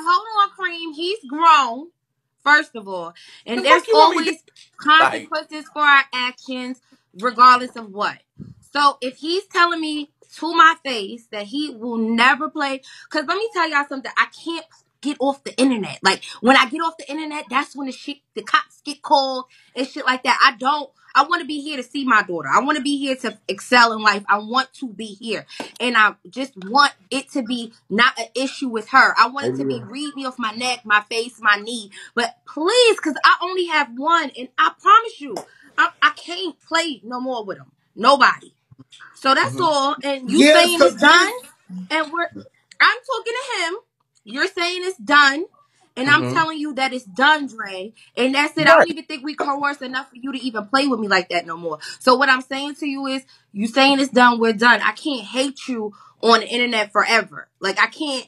hold on, Cream. He's grown, first of all. And there's fuck you want me to always consequences for our actions, regardless of what. So if he's telling me to my face that he will never play, because let me tell y'all something, I can't get off the internet. Like when I get off the internet, that's when the shit, the cops get called and shit like that. I don't. I want to be here to see my daughter. I want to be here to excel in life. I want to be here. And I just want it to be not an issue with her. I want it to be read me off my neck, my face, my knee. But please, because I only have one. And I promise you, I, I can't play no more with him. Nobody. So that's hmm all. And you Yes, saying it's done. And we're I'm talking to him. You're saying it's done. And I'm hmm telling you that it's done, Dre. And that's it. I don't even think we coerced enough for you to even play with me like that no more. So what I'm saying to you is you saying it's done, we're done. I can't hate you on the internet forever. Like I can't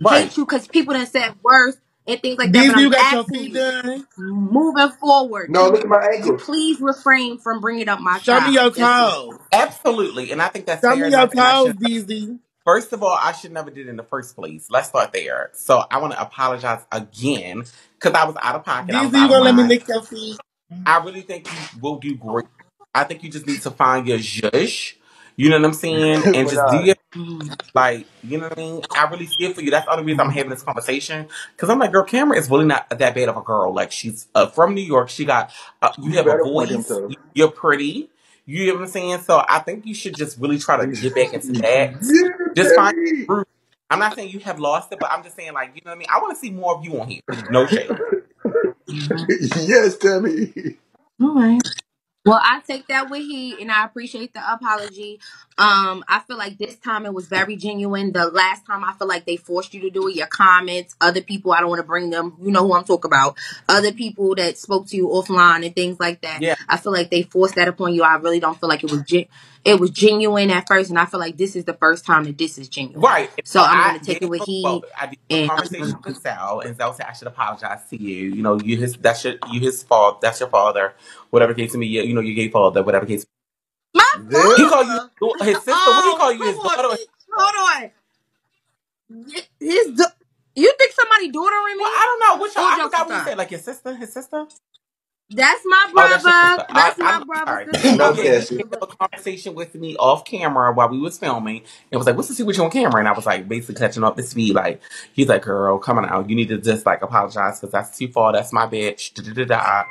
Right. hate you because people done said worse and things like that. But you I'm got your feet done? moving forward, No, look at my you ankles. please refrain from bringing up my Show me your child. Toes. Absolutely. And I think that's Show fair me your enough. And toes, should, Beezy. First of all, I should never did it in the first place. Let's start there. So I want to apologize again because I was out of pocket. I you out gonna let me line. lick your feet? I really think you will do great. I think you just need to find your zhush. You know what I'm saying? And just do your like, you know what I mean? I really see it for you. That's the only reason I'm having this conversation. Cause I'm like, girl, Cameron is really not that bad of a girl. Like she's uh, from New York. She got, uh, you you have a better point them voice. you- You're pretty. You know what I'm saying? So I think you should just really try to get back into that. Yeah, Just find baby. I'm not saying you have lost it, but I'm just saying like, you know what I mean? I want to see more of you on here. No shade. Yes, Tammy. All right. Well, I take that with heat, and I appreciate the apology. Um, I feel like this time it was very genuine. The last time I feel like they forced you to do it. Your comments, other people, I don't want to bring them. You know who I'm talking about. Other people that spoke to you offline and things like that. Yeah. I feel like they forced that upon you. I really don't feel like it was gen- it was genuine at first, and I feel like this is the first time that this is genuine. Right. So I'm I gonna take it with well, I did a and conversation with Sal and Sal said I should apologize to you. You know, you his that's your you his fault. That's your father. Whatever case to me, you, you know, your gay father, whatever case. My There. He called you his sister. What do you Oh, call you? His on, daughter? Hold on. His da- you think somebody daughtering Well. I don't know. Which All I forgot what you said. Like your sister, his sister. That's my Oh, that's your brother. sister. I, That's my I'm brother, sorry. sister. No, I'm yeah, you okay. did have a conversation with me off camera while we was filming. It was like, what's the secret you on camera? And I was like, basically catching up to speed. Like, he's like, girl, come on out. You need to just like apologize because that's too far. That's my bitch. Da, da, da, da.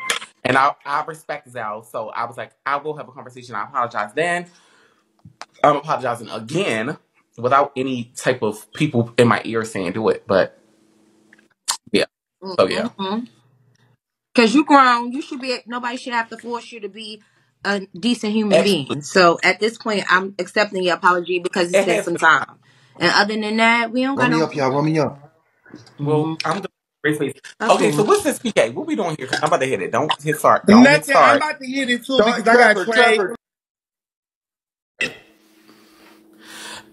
And I, I respect Zal. So I was like, I will have a conversation. I apologize then. I'm apologizing again without any type of people in my ear saying do it. But yeah. So yeah. Mm-hmm. Cause you grown, you should be. Nobody should have to force you to be a decent human Absolutely. being. So at this point, I'm accepting your apology because it's It been some time. And other than that, we don't got Run me no. up, y'all. Run me up. Well, hmm I'm the great face. That's Okay, so what's this PK? What we doing here? I'm about to hit it. Don't hit start. Don't hit Nothing. I'm start. about to hit it too Start because I got Trapper, Trey. Trapper.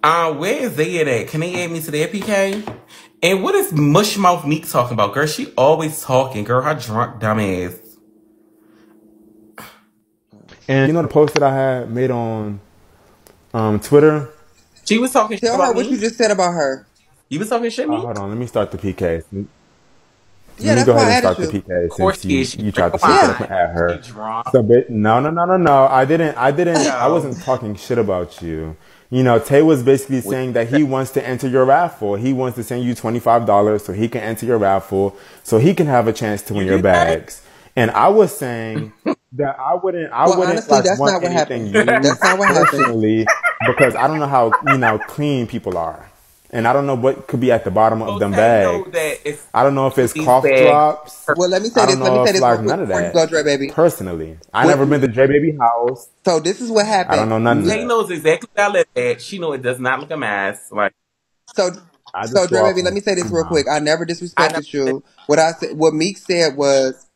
Uh, where is Zayed at? Can they add me to their PK? And what is Mushmouth Meek talking about? Girl, she always talking. Girl, her drunk dumbass. And you know the post that I had made on um, Twitter? She was talking shit Tell her about what you just said about her. You was talking shit, Uh, hold on, let me start the PK. Let Yeah, me that's go why ahead I and start the you. PK Of course since you, is. She you tried to say Yeah. something at her. So, but no, no, no, no, no. I didn't. I didn't. I wasn't talking shit about you. You know, Tay was basically saying that he wants to enter your raffle. He wants to send you twenty five dollars so he can enter your raffle, so he can have a chance to You win your did that? bags. And I was saying that I wouldn't. I Well, wouldn't honestly, like that's want not what anything happened. you That's not what happened. personally because I don't know how you know clean people are, and I don't know what could be at the bottom of them Tay bags. I don't know if it's these cough bags. drops. Well, let me say I this. don't Let me say if this like none of that. go, Dre, baby. Personally, I What? never been to J Baby house. So this is what happened. I don't happened. know none of Tay that. knows exactly where I live at. She know it does not look a mess. Like So, I so Dre, baby, let me say this real quick. I never I never disrespected you. What I said, what Meek said was,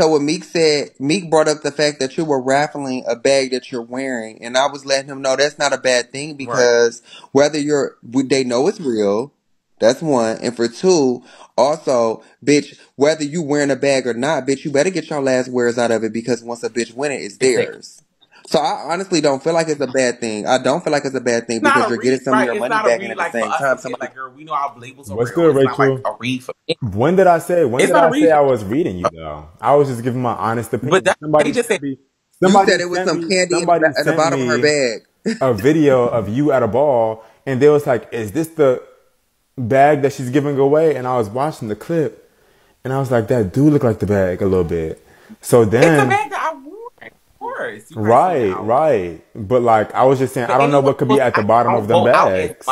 so what Meek said, Meek brought up the fact that you were raffling a bag that you're wearing, and I was letting him know that's not a bad thing right. because whether you're, they know it's real. That's one. And for two, also, bitch, whether you wearing a bag or not, bitch, you better get your last wears out of it because once a bitch win it, it's theirs. So I honestly don't feel like it's a bad thing. I don't feel like it's a bad thing because you're getting read, some of your money not a back, and at the like for same time, somebody. like, girl, we know our labels are What's real. good, It's not like Rachel? a read for When did I say? When It's did I say. I was reading you though? I was just giving my honest opinion. But that somebody just said sent me. You Somebody said it was sent some me. candy in the, Somebody at the sent bottom of her me bag. a video of you at a ball, and they was like, "Is this the bag that she's giving away?" And I was watching the clip, and I was like, "That do look like the bag a little bit." So then, bag that I wore. You right, right. But like, I was just saying, But I don't know what could be at the I bottom of the go out as bags.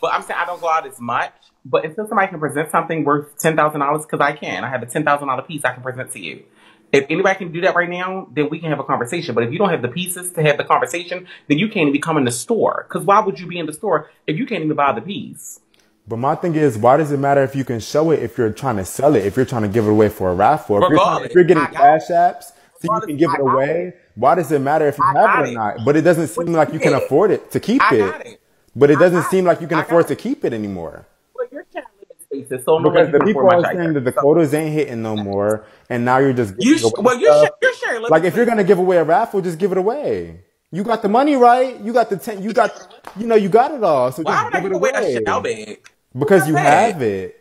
But I'm saying I don't go out as much. But until somebody can present something worth ten thousand dollars, because I can, I have a ten thousand dollar piece I can present to you. If anybody can do that right now, then we can have a conversation. But if you don't have the pieces to have the conversation, then you can't even come in the store. Because why would you be in the store if you can't even buy the piece? But my thing is, why does it matter if you can show it if you're trying to sell it, if you're trying to give it away for a raffle, if you're, trying, if you're getting cash apps so you can give it away, it. why does it matter if you I have it or it. not? But it doesn't But seem like you can yeah, afford it to keep I it. got it. But it doesn't seem like you can afford to keep it anymore. Well, you're trying to limit spaces, so Because you the people are saying that the So quotas ain't hitting no more, and now you're just you giving sh- away well, you're share, you're sharing Like if you're gonna give away a raffle, just give it away. You got the money right. You got the ten. You got, you know, you got it all. So Why just I give it away a Chanel away bag? Who because you that? have it,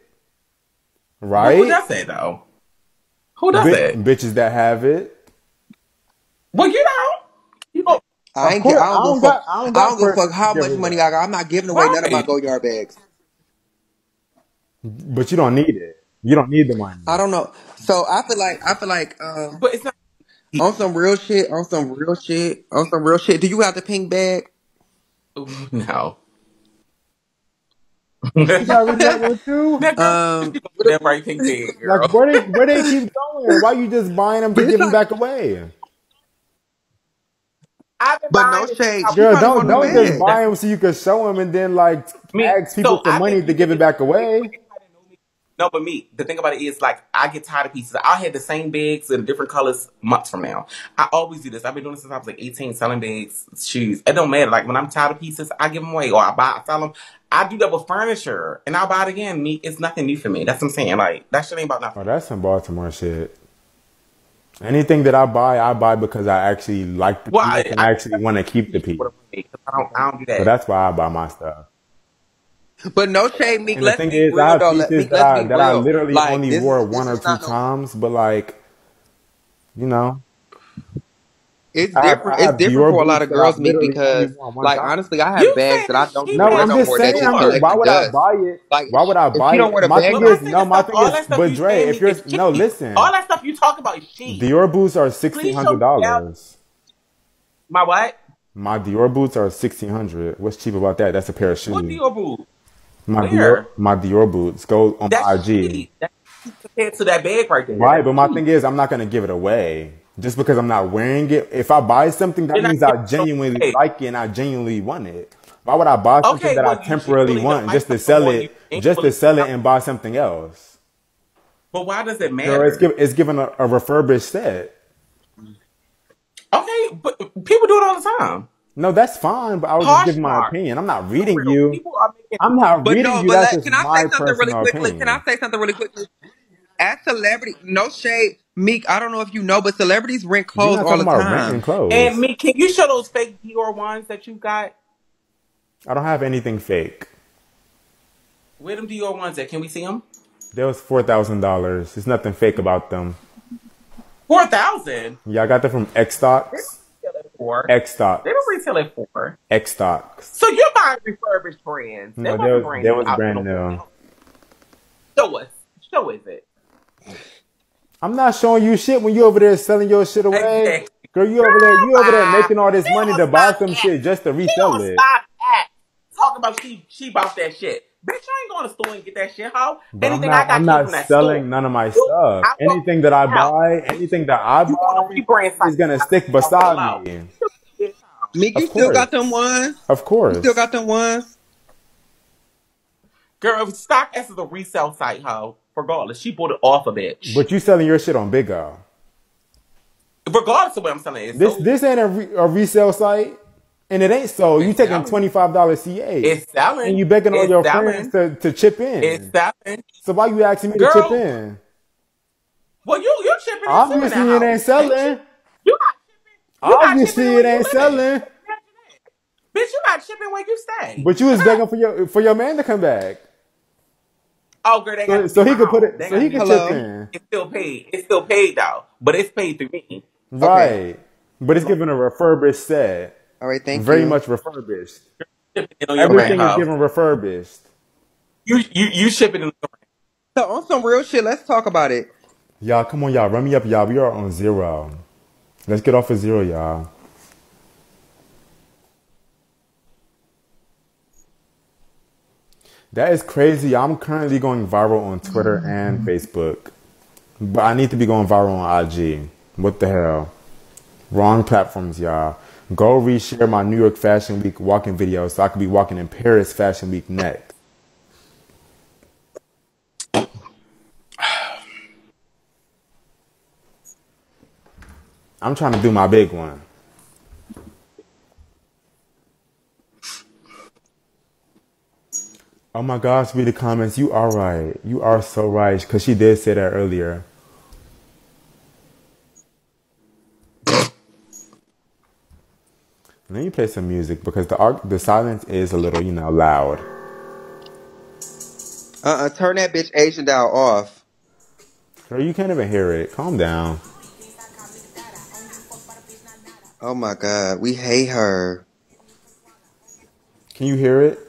But who right? does that though? Who does Bi- that? bitches that have it. Well, you don't. You don't. I ain't. course, I I don't give a don't fuck. got I don't I don't give a fuck how much money I got. I'm not giving away none of my Right. Goyard bags. but you don't need it. You don't need the money. I don't know. So I feel like I feel like um, But it's not. on some real shit, on some real shit, on some real shit. Do you have the pink bag? No. You got rid of that one too. Girl, Um, you that right pink bag, girl. Like where they where they keep going? Why you just buying them to bitch, give them I, back away? I've been but buying no this shade. since She Girl, probably don't want the don't just bag. buy them so you can show them and then like me. ask people So for I've money to give it back away. No, but me. The thing about it is, like, I get tired of pieces. I'll have the same bags in different colors months from now. I always do this. I've been doing this since I was like 18, selling bags, shoes. It don't matter. Like, when I'm tired of pieces, I give them away or I buy, I sell them. I do that with furniture and I'll buy it again. Me, it's nothing new for me. That's what I'm saying. Like, that shit ain't about nothing. Oh, that's some Baltimore shit. Anything that I buy, I buy because I actually like the Well, I, I actually want to keep the piece. I don't, I don't do So that. that's why I buy my stuff. But no shade, Meek. And the Let's thing be is, I though. Let pieces Meek. that Let's be that I literally Like only wore is one or two not times, but like you know, It's different. I It's different for a lot of girls, me, because like time. honestly, I have You bags that I don't cheap No, wear I'm no just more that saying. she just, why collect and would I buy it? Like Why would I if buy she don't it? wear the My bag, thing is, no, my thing is, but Dre, if you're no, listen, All that stuff you talk about is cheap. Dior boots are sixteen Please show hundred me out. dollars. My what? My Dior boots are sixteen hundred. What's cheap about that? That's a pair of shoes. What shoes. Dior boots? My Dior, my Dior boots go on my That's IG. cheap. That's cheap compared to that bag right there. Right, but my thing is, I'm not gonna give it away just because I'm not wearing it. If I buy something, that You're means I it genuinely away. like it and I genuinely want it. Why would I buy something Okay, that I well, you temporarily want just to sell it, just to sell it and buy something else? But why does it Girl, it's matter? give, it's given a, a refurbished set. Okay, but people do it all the time. No, that's fine, but I was just giving my opinion. I'm not reading you. Making. I'm not reading no, you. That's can I say something really quickly? Can I say something really quickly? As celebrity, no shade, Meek. I don't know if you know, but celebrities rent We're clothes not all talking the about renting time. clothes. And me, can you show those fake Dior ones that you got? I don't have anything fake. Where them Dior ones at? Can we see them? There was four thousand dollars. There's nothing fake about them. Four thousand. Yeah, I got them from X They don't Stocks. retail four. X They Stocks. don't retail at four. X Stocks. So you're buying refurbished brands. They No, wasn't that was brand that new was brand new. Show us. Show us it. I'm not showing you shit when you over there selling your shit away. Girl, you over there, you over there making all this She money to buy some at. shit just to resell on it. stop at. Talk about she she bought that shit. Bitch, I ain't going to store and get that shit, hoe. But I'm Anything I not got I'm not from that selling store. none of my stuff. I Anything that I buy, anything that I You on buy is gonna stick I'm pulling beside out. me. Meek, you still got course. them ones? Of course. You still got them ones? Girl, if StockX is a resale site, hoe, regardless, she bought it off a bitch. But you selling your shit on Bigo. Regardless of what I'm selling, it's This sold. this ain't a, re- a resale site, and it ain't so. You taking twenty five dollars CA, It's selling. and you begging all It's your selling. friends to, to chip in. It's selling. So why you asking me to chip in? well, you you're chipping Obviously, it ain't selling. you? Not chipping. Obviously, it ain't selling. Bitch, you not chipping where you stay. But you was begging for your for your man to come back, Oh, girl, they so to so he could put it, They so he could be. chip in, It's still paid. It's still paid though, but it's paid through me. Okay. right? But it's given a refurbished set, All right. Thank very you. Very much refurbished. Shipping it Everything is given refurbished. You you you shipping it. So on some real shit, let's talk about it. Y'all, come on, y'all, run me up, y'all. We are on zero. Let's get off of zero, y'all. That is crazy. I'm currently going viral on Twitter and mm-hmm. Facebook, but I need to be going viral on IG. What the hell? Wrong platforms, y'all. Go reshare my New York Fashion Week walking video so I could be walking in Paris Fashion Week next. I'm trying to do my big one. Oh my gosh, read the comments. You are right. You are so right. Because she did say that earlier. Let me play some music because the arc, the silence is a little, you know, loud. Uh uh Turn that bitch Asian Doll off. Girl, you can't even hear it. Calm down. Oh my god. We hate her. Can you hear it?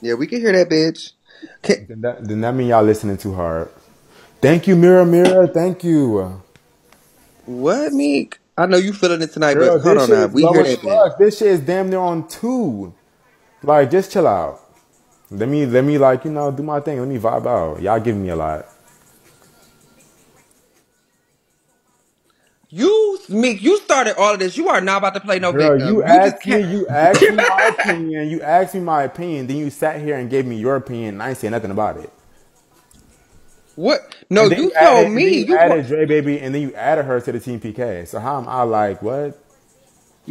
Yeah, we can hear that bitch. Can, Then that, then that mean y'all listening too hard. Thank you, Mira Mira. Thank you. what, Meek? I know you feeling it tonight, Girl, but hold on now. We hear that bitch. This shit is damn near on two. Like, just chill out. Let me, let me, like, you know, do my thing. Let me vibe out. Y'all giving me a lot. You, Meek, you started all of this. You are not about to play no Girl, victim. you You asked me, can't. you asked me my opinion. You asked me my opinion. Then you sat here and gave me your opinion. And I ain't say nothing about it. What? No, you you told added, and me. you You added brought, Dre Baby, and then you added her to the Team PK. So how am I like what?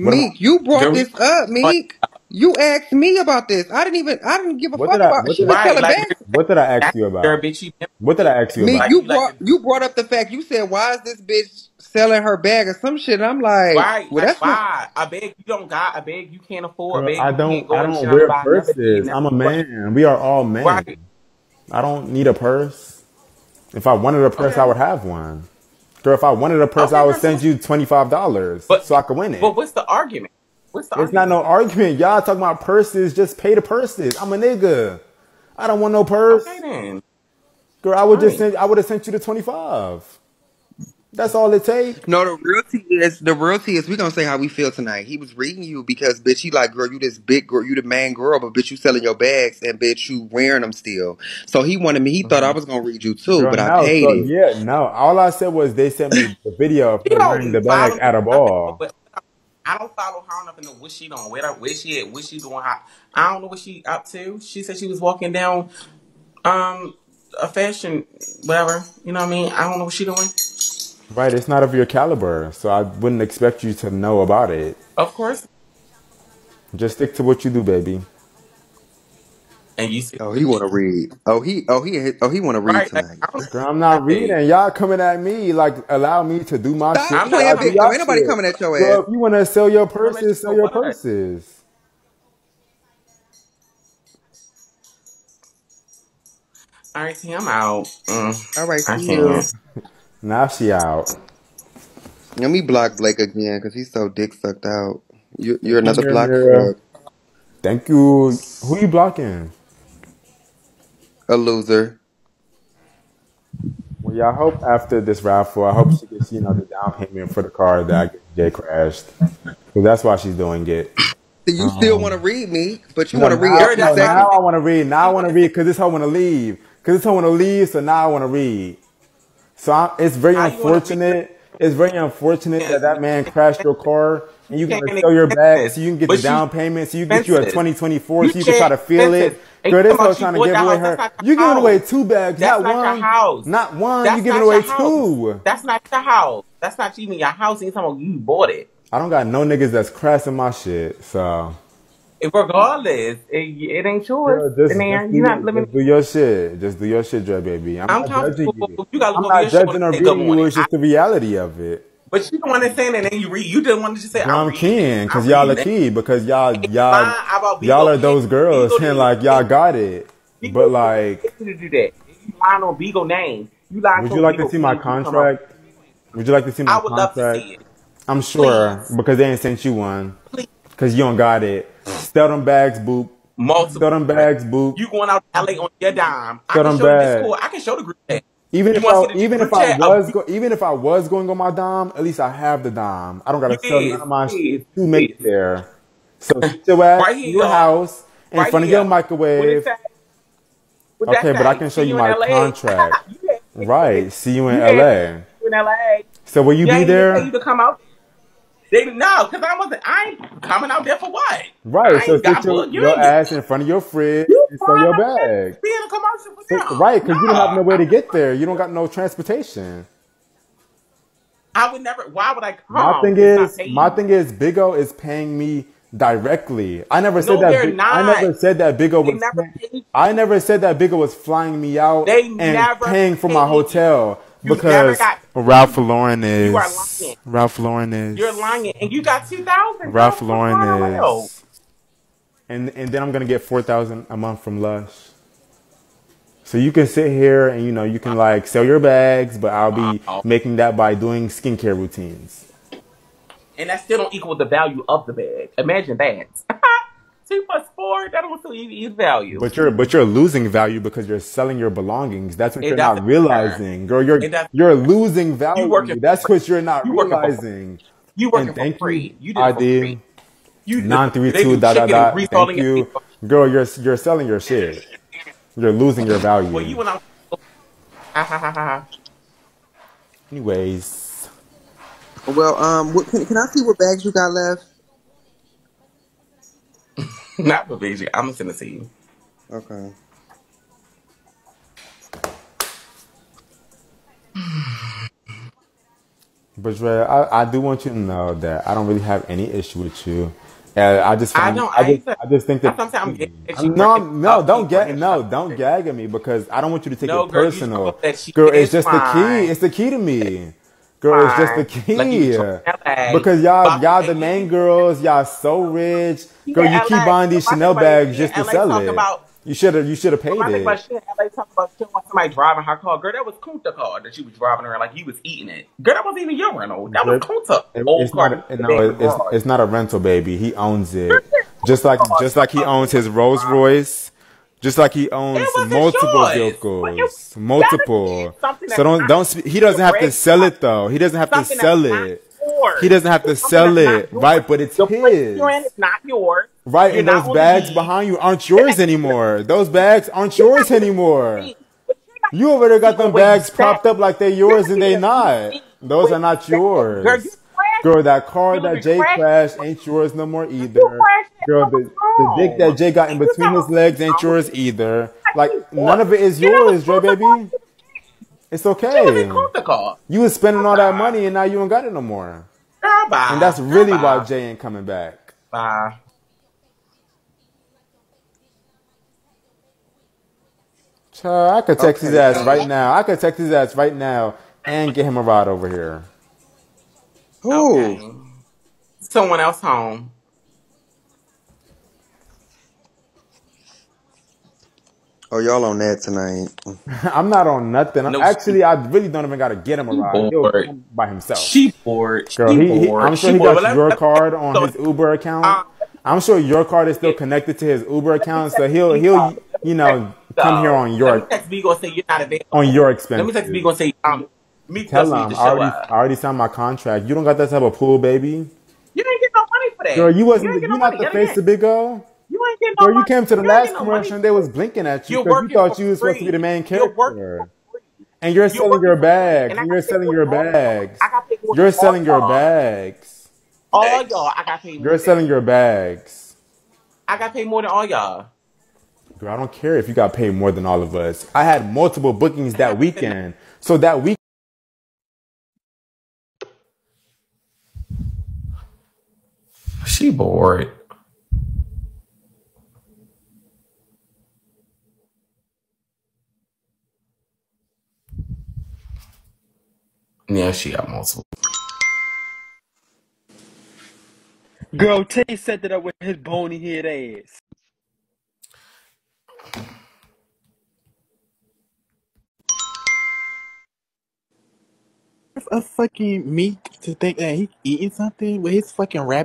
What am I? Meek, you brought Girl, this up, Meek. You asked me about this. I didn't even. I didn't give a What did fuck I? about. What She did was I? right telling like Banks. What did I ask you girl, about? bitch. You What did I ask you Meek, about? like you you like brought you brought up the fact. You said, "Why is this bitch selling her bag or some shit?" And I'm like, right "Well, like that's what." why? I beg you don't got. I beg you can't afford. I Girl, beg I you can't don't. go I in don't Chanel wear buy another thing. purses. I'm a man. We are all men. Right. I don't need a purse. If I wanted a purse, I Okay. would have one. Girl, if I wanted a purse, Okay, I would girl. send So, you twenty five dollars but so I could win it. but it. what's the argument? What's the It's not no argument. Y'all talking about purses? Just pay the purses. I'm a nigga. I don't want no purse. Okay then. Girl, I would just Right. send. I would have sent you the twenty five. That's all it takes. No, the realty is the realty is we gonna say how we feel tonight. He was reading you because bitch, he like girl, you this big girl, you the main girl, but bitch, you selling your bags and bitch, you wearing them still. So he wanted me. He thought mm-hmm. I was gonna read you too, Girl, but I no. paid So it. yeah, no. All I said was they sent me the video of She her wearing the bag follow me. at a ball. But I don't follow her enough to know what she doing. Where, where she at? What she doing? How, I don't know what she up to. She said she was walking down um a fashion whatever. You know what I mean? I don't know what she doing. Right, it's not of your caliber, so I wouldn't expect you to know about it. Of course. Just stick to what you do, baby. And you see, Oh, he want to read. Oh, he oh he oh he want to read right? Like tonight. I don't. Girl, I'm not reading. Y'all coming at me like allow me to do my shit. I'm not I playing do y'all Ain't nobody shit. coming at your Girl, ass. if you want to sell your Coming you purses, sell your what? purses. All right, see, I'm out. Mm, All right, I see you. can't. Now she out. Let me block Blake again because he's so dick sucked out. You, you're Thank you, another Mirror block Mirror. fuck. Thank you. Who are you blocking? A loser. Well, yeah, I hope after this raffle, I hope she gets, you know, the down payment for the car that Jay crashed. Because that's why she's doing it. So you still um, want to read me, but you No, want to read now, every no, second. now I I want to read. Now I want to read because this hoe want to leave. Because this hoe want to leave, so now I want to read. So I, it's very How you want to read? unfortunate. It's very unfortunate that that man crashed your car and you You can't sell your bag so you can get the down payment so you get you a 2024 You so you can try to feel it. Girl, this talking hoe about she trying to give away her. You giving away two bags, That's not one, house. not one. You giving away two. That's not your house. That's not even your house. You talking about you bought it. I don't got no niggas that's crashing my shit. So, regardless, it, it ain't yours. girl, just And just do you're your not living. just do your shit. Just do your shit, Dre baby. I'm I'm not judging you. You I'm look over your not judging or good you. It's just the reality of it. But you don't understand, and then you read. You didn't want to just say, I'm keying because y'all are key because y'all y'all y'all are those girls and like y'all got it. But like, to do that. You lying on Beagle name. You lying would you like to see my name. You come up- contract? Would you like to see my contract? I would love contract? to see it. I'm sure Please. because they ain't sent you one Please. because you don't got it. Sell them bags, boop. Multiple. Sell them bags, boop. You going out to LA on your dime. I Sell can them show bags. this. I can show the group chat. Even if I, even if I was go, even if I was going on my dom, at least I have the dom. I don't gotta You sell is, my you shit is, to make it there. So sit Right in here, your y'all. house in Right front of here. your microwave. Okay, but I can show you my LA? contract. Right. See you in You LA. in LA. So will you be there? you to come out. They no, because I wasn't. I ain't coming out there for what? Right. So sit your. You your ass in front of your fridge You and sell your flying out there bag. Being a commercial for them. Right, because you don't have no way to get there. You don't got no transportation. I would never. Why would I come? My thing is, my thing is, Bigo is paying me directly. I never said No, that. Big, I never said that Bigo was. never paid. I never said that Bigo was flying me out They and never paying for my hotel because got- Ralph Lauren is. You are lying. Ralph Lauren is. You're lying, and you got two thousand. Ralph Lauren is. And and then I'm gonna get four thousand a month from Lush. So you can sit here and you know you can like sell your bags, but I'll be Wow. making that by doing skincare routines. and that still don't equal the value of the bag. Imagine that. Two plus four, that don't still equal value. But you're but you're losing value because you're selling your belongings. That's what It you're not doesn't realizing, girl. You're you're losing value. working for That's what you're not You working for realizing. you working And for thank free. you. You, did it I for did. free. You did- Nine three they two do da da chicken da. and grease Thank all in your you, feet. girl. You're you're selling your shit. You're losing your value. Well, you went out. Ha ha ha ha. Anyways, Well, um, what, can, can I see what bags you got left? Not for VG. I'm just gonna see you. Okay. but Dre, I, I do want you to know that I don't really have any issue with you. And I just I don't I, just. I just think that That's what I'm saying. I'm no, no, don't keep get no, don't gag at me because I don't want you to take No, it girl, personal. told that she Girl, it's just the key. It's the key to me. Girl, it's just the. Like key. Because y'all, y'all the main girls, y'all so rich. Girl, you keep buying these Chanel bags just to sell it. You should have, you should have paid I think it. about shit. LA talking about somebody driving her car. Girl, that was Kunta car that she was driving around like you was eating it. Girl, that wasn't even your rental. That was Kunta. It- old it's car. not. in No, it's, it's not a rental, baby. He owns it. Just like just like he owns his Rolls Royce. Just like he owns multiple vehicles, multiple. that is something So don't don't. He doesn't have to sell it though. He doesn't have to sell it. He doesn't have to sell it, right? But it's the his, you're in is not yours. right? You're And those bags deed. behind you aren't yours anymore. Those bags aren't yours anymore. You're You over there got them bags propped up like they're yours and they You're not. Those are not Girl, yours. Girl, that car that Jay crashed ain't yours no more either. Girl, the, the dick that Jay got in between his legs ain't yours either. Like none of it is yours, Dre baby. It's okay. in Kunta car. You was spending all that money and now you don't got it no more. And that's really why. Jay ain't coming back. Bye. Child, I could text his Okay. ass right now. I could text his ass right now and get him a ride over here. Who? Okay. Someone else home. Oh, y'all on that tonight? I'm not on nothing. I'm, No, actually, I really don't even gotta get him a ride. He'll come by himself. She bored. Girl, she he, he. I'm sure she he bored. got your card on his Uber account. Uh, I'm sure your card is still connected to his Uber account, so he'll he'll you know come here on your. Let me your text B gonna say you're not available. on your expense. Let expense. me text B gonna say um. Me Tell him I already up. I already signed my contract. You don't got that type of pool, baby. You ain't get no money for that. Girl, you wasn't. You, get no not money. the face of Bigo. You ain't getting no Girl, you money. came to the You last no commercial money. and they was blinking at you because you thought you was supposed to be the main You're character. free. And you're You're selling your bags. And I And got you're selling your bags. I got paid more You're selling your bags. All y'all, I got paid more. You're selling your bags. I got paid more than all y'all. Girl, I don't care if you got paid more than all of us. I had multiple bookings that weekend. So that week She bored. Yeah, she got multiple. Girl, Tay set that up with his bony head ass. a fucking meat to think that he eating something with his fucking rabbit.